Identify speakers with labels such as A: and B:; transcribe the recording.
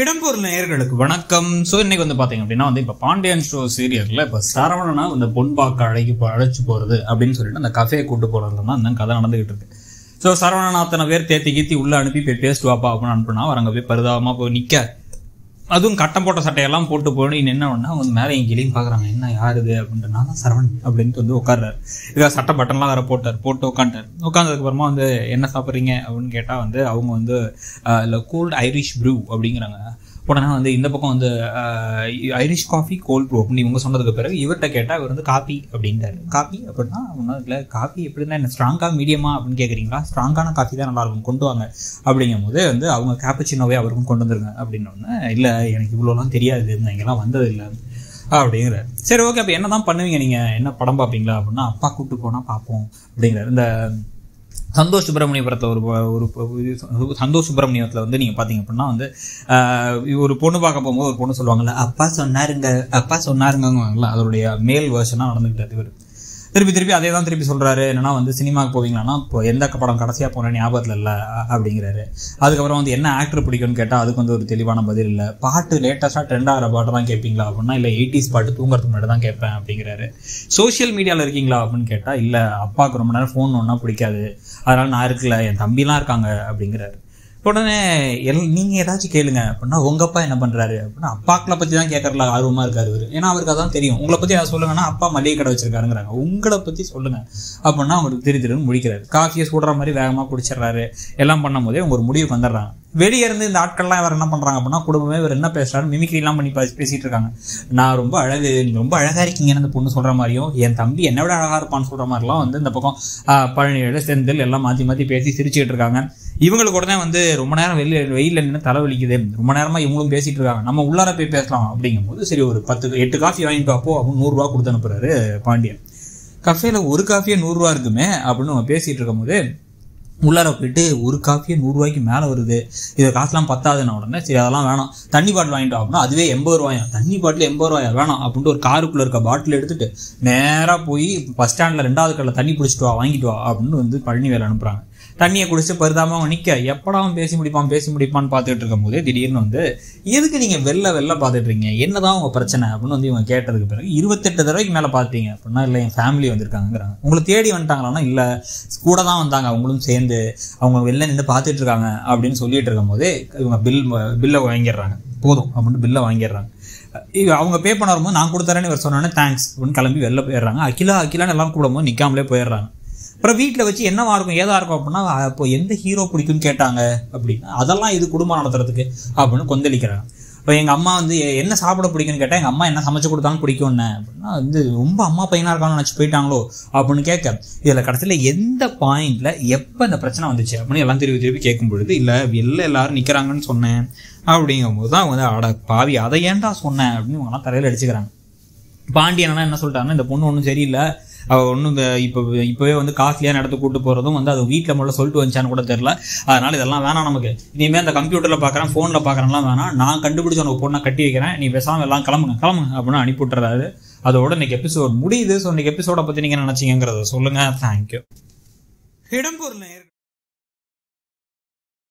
A: இடம்பொருள் நேயர்களுக்கு வணக்கம். ஸோ இன்னைக்கு வந்து பார்த்தீங்க அப்படின்னா வந்து இப்போ பாண்டியன் ஷோ சீரியலில் இப்போ சரவணனா இந்த பொன்பாக்க அழைக்கு அழைச்சி அழைச்சு போகிறது அப்படின்னு சொல்லிட்டு அந்த கஃபே கூட்டு போகிறதுல தான் அந்த கதை நடந்துகிட்டு இருக்கு. ஸோ சரவணன் அத்தனை பேர் தேத்தி கீத்தி உள்ள அனுப்பி போய் பேசிட்டு வாப்பா அப்படின்னு அனுப்புனா அவர் அங்கே போய் பரிதாபமாக போய் நிற்க அதுவும் கட்டம் போட்ட சட்டையெல்லாம் போட்டு போய் என்ன உடனே அவங்க மேலே என் கிளியும் பார்க்குறாங்க என்ன யார் இது? அப்படின்ட்டு. நான் தான் சரவணன் அப்படின்ட்டு வந்து உட்கார்றாரு. இதாக சட்டை பட்டன்லாம் வேற போட்டார் போட்டு உட்காந்துட்டார் உட்காந்ததுக்கப்புறமா வந்து என்ன சாப்பிட்றீங்க? அப்படின்னு கேட்டால் வந்து அவங்க வந்து இல்லை கோல்டு ஐரிஷ் ப்ரூ அப்படிங்கிறாங்க. உடனே வந்து இந்த பக்கம் வந்து ஐரிஷ் காஃபி கோல்ட் ப்ரூ அப்படின்னு இவங்க சொன்னதுக்கு பிறகு இவர்கிட்ட கேட்டால் இவர் வந்து காஃபி அப்படின்றாரு காஃபி அப்படின்னா ஒன்றும் இல்லை. காஃபி எப்படின்னா என்ன ஸ்ட்ராங்காக மீடியமா அப்படின்னு கேட்குறீங்களா ஸ்ட்ராங்கான காஃபி தான் நல்லா இருக்கும் கொண்டு வாங்க. அப்படிங்கும் போது வந்து அவங்க கேப்பச்சினோவே அவருக்கும் கொண்டு வந்துருங்க அப்படின்னு ஒன்று இல்லை எனக்கு இவ்வளோலாம் தெரியாது இங்கெல்லாம் வந்தது இல்லை. அப்படிங்கிறார். சரி ஓகே அப்போ என்ன தான் பண்ணுவீங்க நீங்கள் என்ன படம் பார்ப்பீங்களா அப்படின்னா அப்பா கூப்பிட்டு போனால் பார்ப்போம் அப்படிங்கிறார். இந்த சந்தோஷ் சுப்பிரமணியபுரத்தில் ஒரு ஒரு சந்தோஷ் சுப்பிரமணியத்தில் வந்து நீங்கள் பார்த்தீங்க அப்படின்னா வந்து ஆஹ், ஒரு பொண்ணு பார்க்க போகும்போது ஒரு பொண்ணு சொல்லுவாங்கல்ல அப்பா சொன்னாருங்க அப்பா சொன்னாருங்கவாங்கல்ல அதோடைய மேல் வேர்ஷனாக நடந்துக்கிட்டது இவர். திருப்பி திருப்பி அதே தான் திருப்பி சொல்கிறாரு என்னன்னா வந்து சினிமாவுக்கு போவீங்களான்னா இப்போ எந்த படம் கடைசியாக போன ஞாபகத்தில் இல்லை அப்படிங்கிறாரு. அதுக்கப்புறம் வந்து என்ன ஆக்டர் பிடிக்கும்னு கேட்டால் அதுக்கு வந்து ஒரு தெளிவான பதில் இல்லை. பாட்டு லேட்டஸ்ட்டாக ட்ரெண்ட் ஆகிற பாட்டு தான் கேட்பீங்களா அப்படின்னா இல்லை எயிட்டிஸ் பாட்டு தூங்குறதுக்கு முன்னாடி தான் கேட்பேன் அப்படிங்கிறாரு. சோஷியல் மீடியாவில் இருக்கீங்களா அப்படின்னு கேட்டால் இல்லை அப்பாவுக்கு ரொம்ப நேரம் ஃபோன் ஒன்றா பிடிக்காது. அதனால் நான் இருக்கல என் தம்பிலாம் இருக்காங்க அப்படிங்கிறாரு. உடனே எல் நீங்கள் ஏதாச்சும் கேளுங்க அப்படின்னா உங்கள் அப்பா என்ன பண்ணுறாரு அப்படின்னா அப்பாக்களை பற்றி தான் கேட்கறதுல ஆர்வமாக இருக்காரு அவர் ஏன்னா அவருக்கு அதான் தெரியும். உங்களை பற்றி அதை சொல்லுங்கன்னா அப்பா மளிகை கடை வச்சிருக்காருங்கிறாங்க. உங்களை பற்றி சொல்லுங்கள் அப்படின்னா அவங்களுக்கு திரு திருன்னு முடிக்கிறாரு. காஃபியை சுடுற மாதிரி வேகமாக குடிச்சிடுறாரு. எல்லாம் பண்ணும்போதே அவங்க ஒரு முடிவுக்கு வந்துடுறாங்க. வெளியே இருந்து இந்த ஆட்கள்லாம் இவர் என்ன பண்ணுறாங்க அப்படின்னா குடும்பமே இவர் என்ன பேசுறாரு மிமிக்ரிலாம் பண்ணி பேசிகிட்டு இருக்காங்க. நான் ரொம்ப அழகு ரொம்ப அழகாக இருக்கீங்கன்னு அந்த பொண்ணு சொல்கிற மாதிரியும் என் தம்பி என்னை விட அழகாக இருப்பான்னு சொல்கிற மாதிரிலாம் வந்து இந்த பக்கம் பழனியோட செந்தில் எல்லாம் மாற்றி மாற்றி பேசி சிரிச்சுக்கிட்டு இருக்காங்க. இவங்களுக்கு உடனே வந்து ரொம்ப நேரம் வெளியே வெயிலில் நின்று தலைவலிக்குது ரொம்ப நேரமாக இவங்களும் பேசிட்டு இருக்காங்க. நம்ம உள்ளார போய் பேசலாம் அப்படிங்கும்போது சரி ஒரு பத்து எட்டு காஃபி வாங்கிட்டு அப்போ அப்படின்னு நூறுரூவா கொடுத்து அனுப்புறாரு பாண்டியன். கஃபேல ஒரு காஃபியே நூறுரூவா இருக்குமே அப்படின்னு நம்ம பேசிட்டு இருக்கும்போது உள்ளார போயிட்டு ஒரு காஃபியே நூறுரூவாய்க்கு மேலே வருது. இதை காசுலாம் பத்தாதுன்னு உடனே சரி அதெல்லாம் வேணாம். தண்ணி பாட்டில் வாங்கிட்டோம் அப்படின்னா அதுவே எண்பது ரூபாயா? தண்ணி பாட்டில் எண்பது ரூபாயா? வேணாம் அப்படின்ட்டு ஒரு காருக்குள்ளே இருக்க பாட்டில் எடுத்துட்டு நேராக போய் பஸ் ஸ்டாண்டில் ரெண்டாவது கடையில் தண்ணி பிடிச்சிட்டு வா வாங்கிட்டு வா அப்படின்னு வந்து பழனி வேலை அனுப்புகிறாங்க தண்ணியை குடிச்சு பருதாம அவன் நிற்க எப்படா அவன் பேசி முடிப்பான் பேசி முடிப்பான்னு பார்த்துட்டு இருக்கும் போதே திடீர்னு வந்து எதுக்கு நீங்கள் வெளில வெளில பார்த்துட்டு இருக்கீங்க? என்னதான் உங்கள் பிரச்சனை? அப்படின்னு வந்து இவங்க கேட்டதுக்கு பிறகு இருபத்தெட்டு தடவைக்கு மேலே பார்த்தீங்க அப்படின்னா இல்லை என் ஃபேமிலி வந்திருக்காங்கிறாங்க உங்களை தேடி வந்துட்டாங்களான்னா இல்லை. கூட தான் வந்தாங்க. அவங்களும் சேர்ந்து அவங்க வெளில நின்று பார்த்துட்டு இருக்காங்க. அப்படின்னு சொல்லிட்டு இருக்கும் போதே இவங்க பில் பில்லை வாங்கிடுறாங்க. போதும். அப்படின்னு பில்லை வாங்கிடுறாங்க. அவங்க பே பண்ண வரும்போது நான் கொடுத்தாரேன்னு இவர் சொன்னோன்னே தேங்க்ஸ் அப்படின்னு கிளம்பி வெளில போயிடுறாங்க. அகிலா அகிலான்னு எல்லாம் கூடும்போது நிற்காமலே போயிடுறாங்க. அப்புறம் வீட்டில் வச்சு என்னவா இருக்கும் ஏதா இருக்கும் அப்படின்னா அப்போ எந்த ஹீரோ பிடிக்கும்னு கேட்டாங்க அப்படின்னா. அதெல்லாம் இது குடும்பம் நடத்துறதுக்கு அப்படின்னு கொந்தளிக்கிறாங்க. இப்போ எங்கள் அம்மா வந்து என்ன சாப்பிட பிடிக்கும்னு கேட்டால் எங்கள் அம்மா என்ன சமைச்சு கொடுத்தாலும் பிடிக்கும்னு அப்படின்னா வந்து ரொம்ப அம்மா பையனாக இருக்கான்னு நினச்சி போயிட்டாங்களோ? அப்படின்னு கேட்க இதில் கடைசியில் எந்த பாயிண்ட்ல எப்போ இந்த பிரச்சனை வந்துச்சு? அப்படின்னு எல்லாம் திருப்பி திருப்பி கேட்கும் பொழுது இல்லை வெளில எல்லாரும் நிற்கிறாங்கன்னு சொன்னேன். அப்படிங்கும்போது தான் வந்து அட பாவி அதை ஏன்டா சொன்னேன் அப்படின்னு இவங்கெல்லாம் தலையில் அடிச்சுக்கிறாங்க. பாண்டியனா என்ன சொல்லிட்டாங்கன்னா இந்த பொண்ணு ஒன்றும் சரியில்லை. அவள் ஒன்றும் இப்போ இப்போவே வந்து காஸ்ட்லியாக நடத்து கூட்டு போகிறதும் வந்து அது வீட்டில் முதல்ல சொல்லிட்டு வந்துச்சான்னு கூட தெரில அதனால இதெல்லாம் வேணாம் நமக்கு. இனிமேல் அந்த கம்ப்யூட்டரில் பார்க்குறேன் ஃபோனில் பார்க்குறேன்லாம் வேணாம். நான் கண்டுபிடிச்ச உனக்கு பொண்ணை கட்டி வைக்கிறேன். நீ பேசாமல் எல்லாம் கிளம்புங்க கிளம்புங்க அப்படின்னு அனுப்பிவிட்டுறாரு. அதோட இன்னைக்கு எபிசோட் முடியுது. ஸோ இன்னைக்கு எபிசோட பற்றி நீங்கள் நினச்சிங்கிறத சொல்லுங்கள் தேங்க்யூ இடம்பூரில்